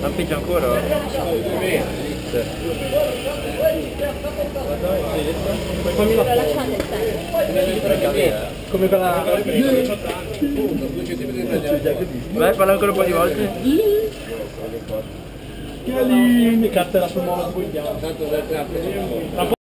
Lampeggia ancora? Sì. Come quella... Vai, parla ancora un po' di volte. Che cartella sul modo di